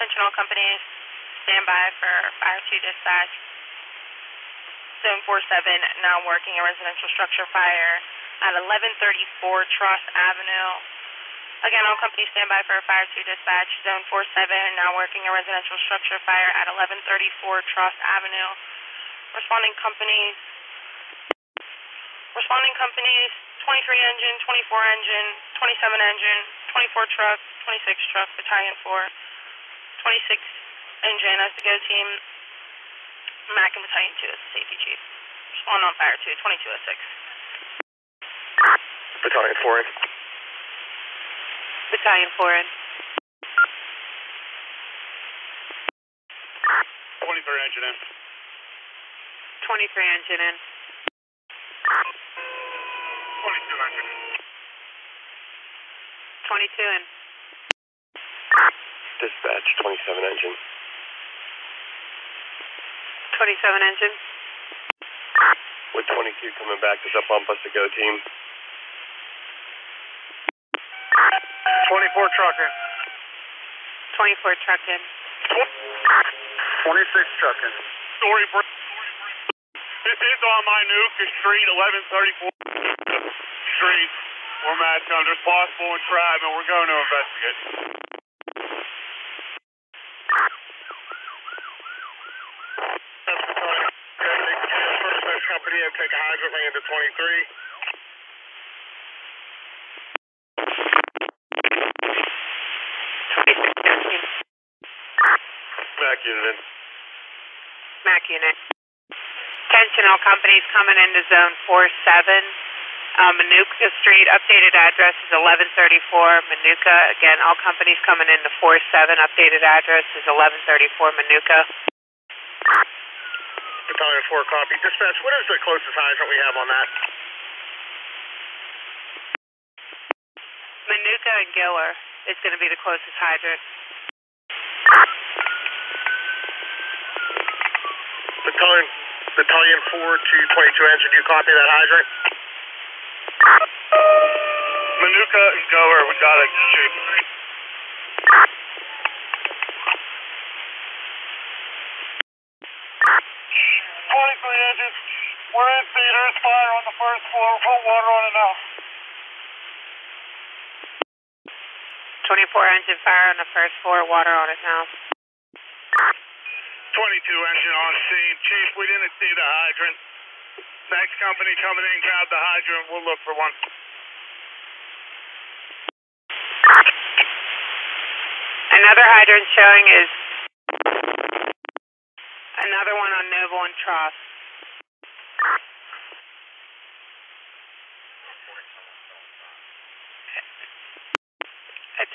Attention all companies, stand by for Fire 2 dispatch. Zone 47 now working a residential structure fire at 1134 Truss Avenue. Again, all companies stand by for Fire 2 dispatch. Zone 47 now working a residential structure fire at 1134 Truss Avenue. Responding companies, responding companies, 23 engine, 24 engine, 27 engine, 24 truck, 26 truck, battalion 4, 26 engine as the go team, Mac and battalion 2 as the safety chief. Respond on fire 2, 2206. Battalion 4 in. Battalion 4 in. 23 engine in. 23 engine in. 22 engine in. 22 in. Dispatch 27 engine. 27 engine. With 22 coming back to the bump us to go team. 24 truck in. 24 truck in. 26 truck in. Story for. This is on Minooka street, 1134 street. We're mad under possible entrapment. We're going to investigate. Company and take a hydrant lane to 23. Mac unit in. Mac unit. Attention all companies coming into zone 47. Uh, Minooka Street, updated address is 1134 Minooka. Again, all companies coming into 47, updated address is 1134 Minooka. Battalion 4 copy. Dispatch, what is the closest hydrant we have on that? Minooka and Giller is going to be the closest hydrant. Battalion, Battalion 4 to 22 engine, do you copy that hydrant? Minooka and Goer, we got it, chief. Twenty-three engines, we're in theaters, fire on the first floor, put water on it now. 24 engine fire on the first floor, water on it now. 22 engine on scene. Chief, we didn't see the hydrant. Next company coming in, grab the hydrant. We'll look for one. Another hydrant showing is another one on Noble and Tross.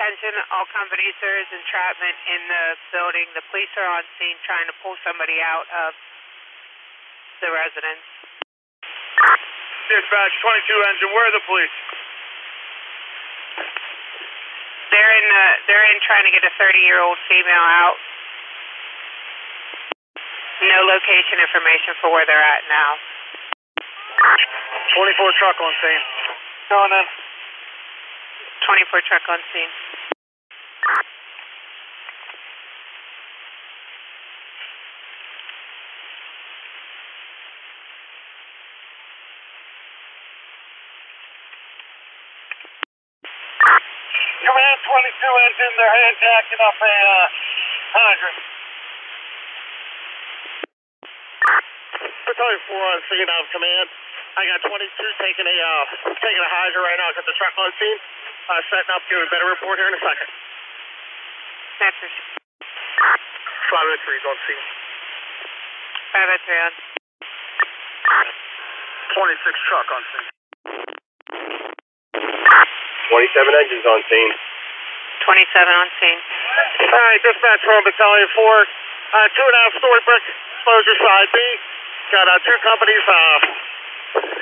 Attention, all companies, there is entrapment in the building. The police are on scene trying to pull somebody out of the residence. Dispatch 22 engine, where are the police? They're in the, they're in trying to get a 30 year old female out. No location information for where they're at now. 24 truck on scene. Going in. 24 truck on scene. Command 22 engine, they're hijacking up a uh, hydrant. Battalion 4 on scene, out of command. I got 22 taking a uh, taking a hydrant right now. Got the truck on scene. Uh, setting up, giving a better report here in a second. That's a 503 is on scene. 503 on. 26 truck on scene. 27 engines on scene. 27 on scene. All right, dispatch from Battalion 4. Uh, two and a half story brick exposure side B. Got uh, two companies uh,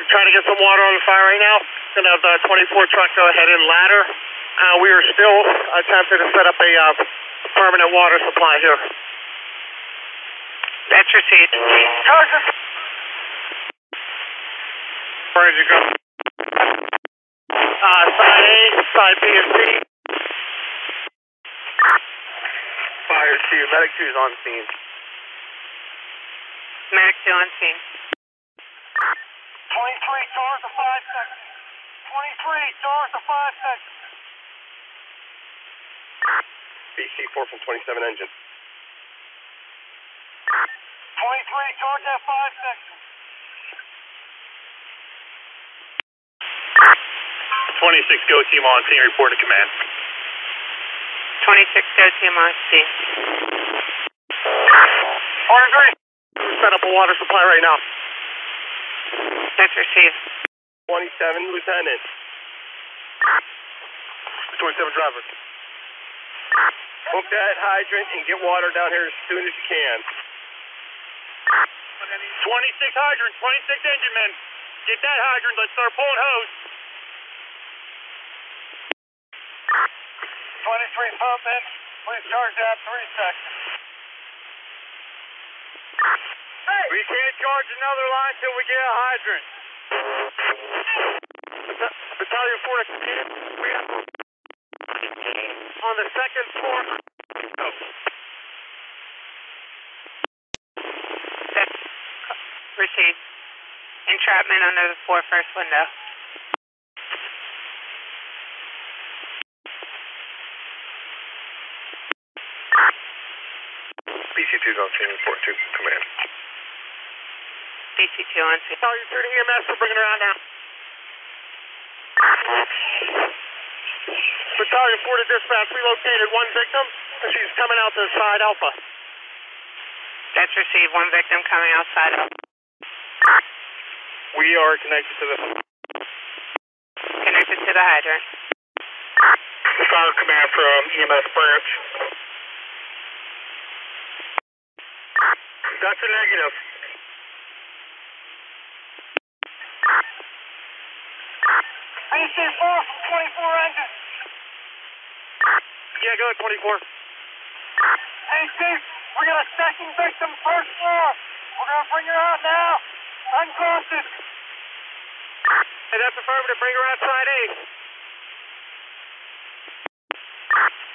trying to get some water on the fire right now. Gonna have the 24 truck go ahead and ladder. Uh, we are still attempting to set up a uh, permanent water supply here. That's received. Charges. Where did you go? Uh, side A, side B, and C. Fire 2, Medic 2 is on scene. Medic 2 on scene. 23, doors to 5 seconds. 23, doors to 5 seconds. BC4 from 27 engine. 23, George at 5 seconds. 26, go team on scene, report to command. 26 go team on scene. 23, set up a water supply right now. That's received. 27, Lieutenant. 27 driver. Hook that hydrant and get water down here as soon as you can. 26 hydrant, 26 engine men. Get that hydrant, let's start pulling hose. 23 pump in, please charge that 3 seconds. We can't charge another line till we get a hydrant. Battalion 4 to. We have on the second floor. That's received. Entrapment under the floor first window. BC2 is on scene, report to command. BC2 on scene. 3 to EMS, we're bringing her out now. Battalion 4 to dispatch, we located one victim, and she's coming out to the side Alpha. That's received. One victim coming outside of. We are connected to the Connected to the hydrant. fire command from EMS branch. That's a negative. BC4 from 24 engine. Yeah, go ahead, 24. Hey, Chief, we got a second victim, first floor. We're going to bring her out now. Unconscious. Hey, that's affirmative. Bring her outside A.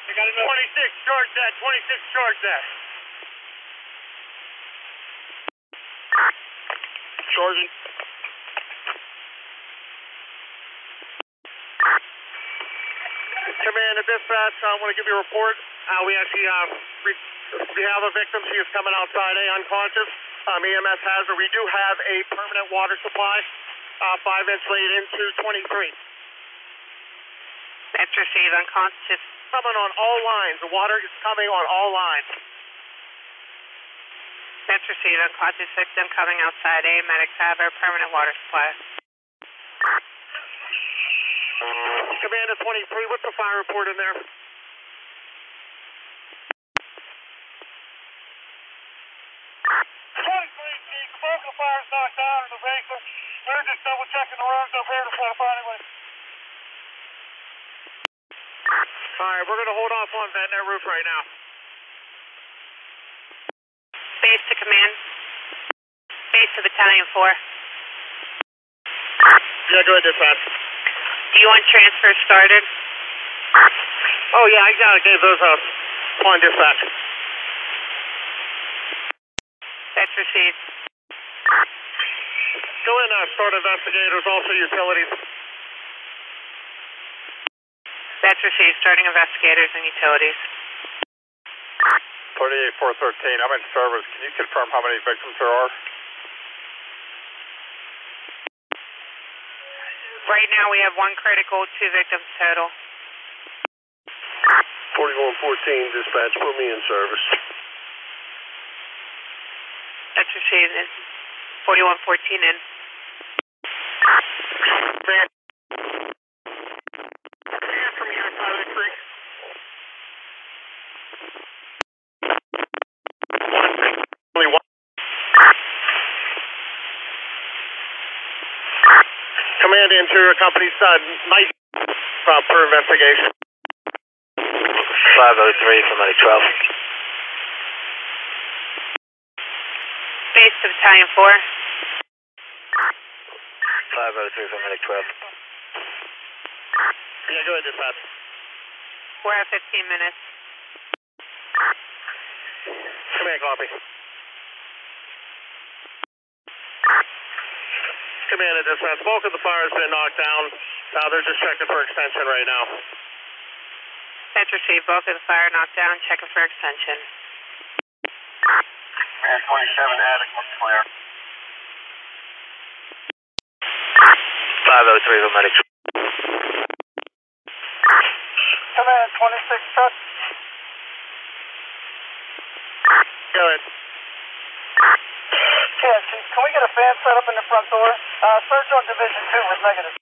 I got another. 26, charge that. 26, charge that. Charging. Command and dispatch, I want to give you a report. Uh, we actually uh, we, we have a victim. She is coming outside A unconscious. Um, EMS has her. We do have a permanent water supply, uh, five inch lead into 23. That's received. Unconscious. Coming on all lines. The water is coming on all lines. That's received. Unconscious victim coming outside. A medics have our permanent water supply. Command of 23, what's the fire report in there? Twenty-three, The bulk of the fire's knocked down in the vehicle. We're just double checking the rooms up here to try to find anyone. All right, we're going to hold off on venting that roof right now. Base to command. Base to battalion 4. Yeah, go ahead, dispatch. Do you want transfer started? Oh, yeah, I got it. Gave those up. On dispatch. That's received. Go in, uh, start investigators, also utilities. That's received. Starting investigators and utilities. 38413, I'm in service. Can you confirm how many victims there are? Right now we have one critical, two victims total. 4114, dispatch, put me in service. That's received. And 4114 in. Man. Yeah, from your side of the creek. Only one. Command Interior Company, uh, nice uh, per investigation. 503 from 12. Base to battalion 4. 503 from 12. Yeah, go ahead, dispatch. We're at 15 minutes. Command, copy. Command and dispatch, bulk of the fire has been knocked down. Uh, they're just checking for extension right now. That's received. Bulk of the fire knocked down. Checking for extension. Command 27, attic looks clear. 503 for medics. Command 26, truck. Go ahead. Can, we get a fan set up in the front door? Uh, search on Division 2 was negative.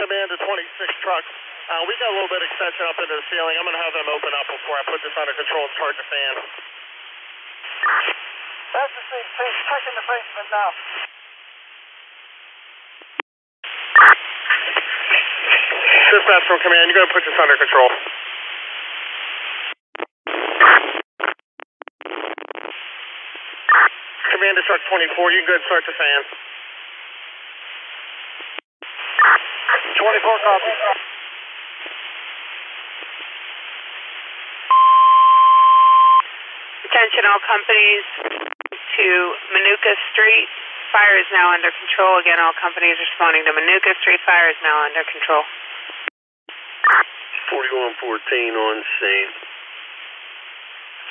Command to 26 truck. Uh, we got a little bit of extension up into the ceiling. I'm going to have them open up before I put this under control and start the fan. That's the same thing. Check in the basement now. Dispatch from command, you're going to put this under control. Command to truck 24, you good, start the fan. 24 copy. Attention all companies to Minooka Street. Fire is now under control. Again, all companies responding to Minooka Street. Fire is now under control. 4114 on scene.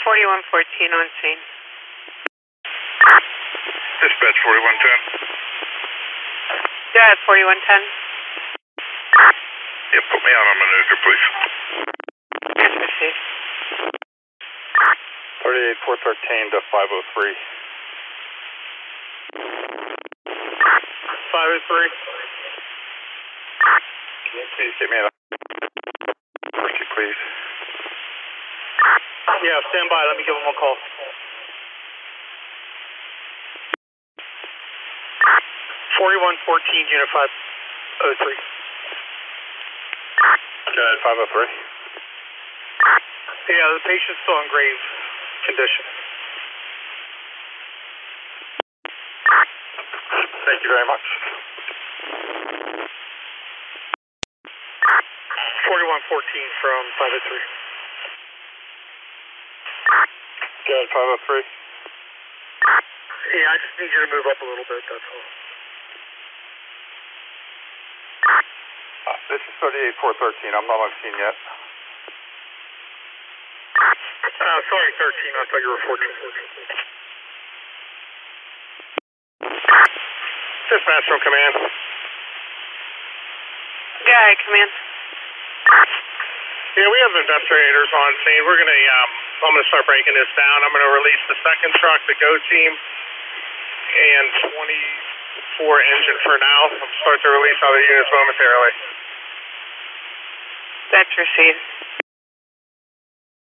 4114 on scene. Dispatch 4110. Go ahead, 4110. Yeah, put me out on Minooka, please. That's received. 38 413 to 503. 503. Can you please get me a mercy, please? Yeah, stand by. Let me give them a call. Forty-one fourteen, unit five oh three. Good. 503. Yeah, the patient's still in grave condition. Thank you very much. Forty-one fourteen from five oh three. Good. 503. Yeah, I just need you to move up a little bit. That's all. Uh, this is 38 413. I'm not on scene yet. Uh, sorry, thirteen. I thought you were fourteen. Dispatch from command. Go ahead, command. Yeah, we have investigators on scene. We're gonna, um, I'm gonna start breaking this down. I'm gonna release the second truck, the GO team, and 24 engine for now. I'll start to release other units momentarily. That's received.